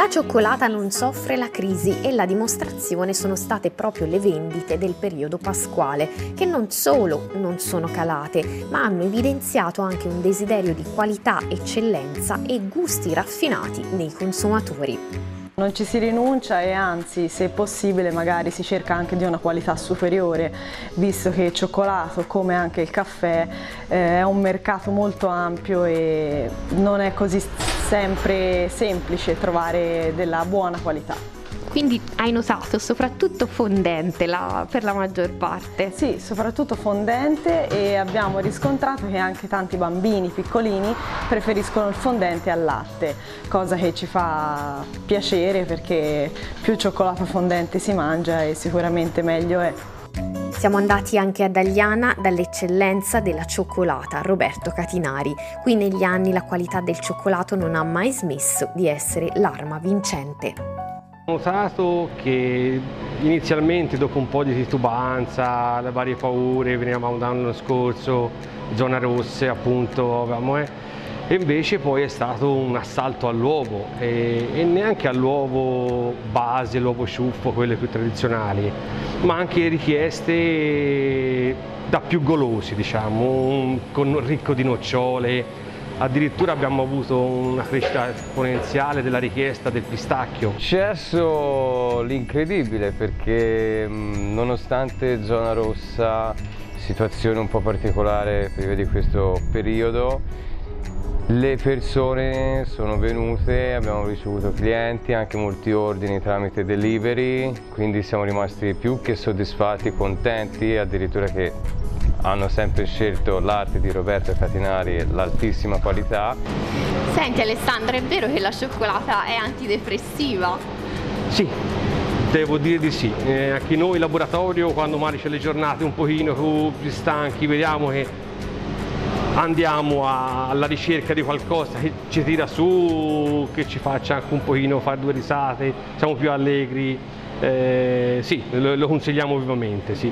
La cioccolata non soffre la crisi e la dimostrazione sono state proprio le vendite del periodo pasquale, che non solo non sono calate, ma hanno evidenziato anche un desiderio di qualità, eccellenza e gusti raffinati nei consumatori. Non ci si rinuncia e anzi, se possibile, magari si cerca anche di una qualità superiore, visto che il cioccolato, come anche il caffè, eh, è un mercato molto ampio e non è così sempre semplice trovare della buona qualità. Quindi hai notato soprattutto fondente la, per la maggior parte? Sì, soprattutto fondente e abbiamo riscontrato che anche tanti bambini piccolini preferiscono il fondente al latte, cosa che ci fa piacere perché più cioccolato fondente si mangia e sicuramente meglio è. Siamo andati anche ad Agliana dall'eccellenza della cioccolata, Roberto Catinari. Qui negli anni la qualità del cioccolato non ha mai smesso di essere l'arma vincente. Ho notato che inizialmente dopo un po' di titubanza, le varie paure, venivamo l'anno scorso, zona rosse appunto, avevamo, eh, e invece poi è stato un assalto all'uovo e, e, neanche all'uovo base, l'uovo ciuffo, quelle più tradizionali, ma anche richieste da più golosi, diciamo, con ricco di nocciole, addirittura abbiamo avuto una crescita esponenziale della richiesta del pistacchio. Successo l'incredibile perché nonostante zona rossa, situazione un po' particolare prima di questo periodo, le persone sono venute, abbiamo ricevuto clienti, anche molti ordini tramite delivery, quindi siamo rimasti più che soddisfatti, contenti, addirittura che hanno sempre scelto l'arte di Roberto Catinari e l'altissima qualità. Senti Alessandro, è vero che la cioccolata è antidepressiva? Sì, devo dire di sì. Eh, anche noi in laboratorio quando magari c'è le giornate un pochino più stanchi vediamo che andiamo a, alla ricerca di qualcosa che ci tira su, che ci faccia anche un pochino fare due risate, siamo più allegri. Eh, sì, lo, lo consigliamo vivamente, sì.